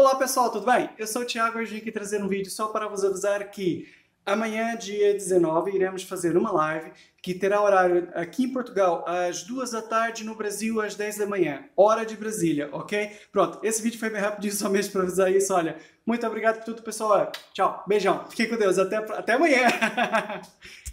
Olá pessoal, tudo bem? Eu sou o Thiago e hoje vim aqui trazer um vídeo só para vos avisar que amanhã, dia 19, iremos fazer uma live que terá horário aqui em Portugal às 2 da tarde, no Brasil às 10 da manhã, hora de Brasília, ok? Pronto, esse vídeo foi bem rapidinho só mesmo para avisar isso, olha. Muito obrigado por tudo pessoal, tchau, beijão, fiquem com Deus, até, até amanhã!